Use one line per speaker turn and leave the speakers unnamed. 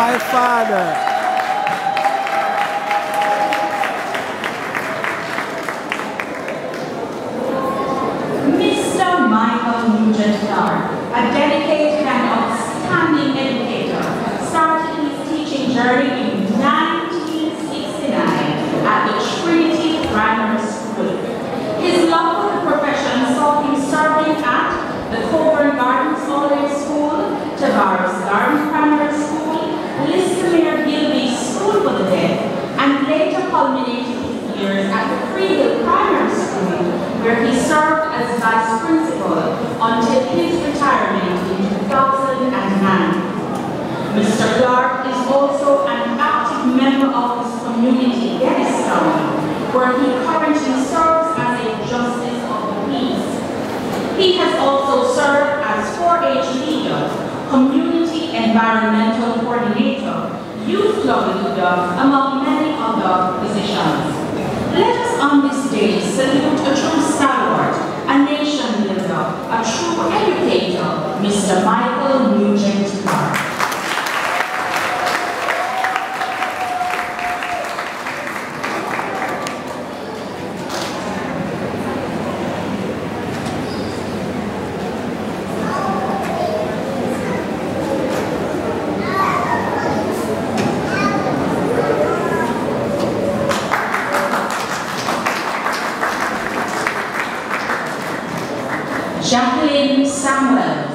my Father.
Mr. Michael Nugent culminated years at the Freehill Primary School, where he served as vice principal until his retirement in 2009. Mr. Clarke is also an active member of his community, Geddestown, where he currently serves as a justice of the peace. He has also served as 4-H leader, community environmental coordinator, youth club leader, among many positions. Let us on this day salute a true stalwart, a nation builder, a true educator, Mr. Michael Nugent Jacqueline Samuel.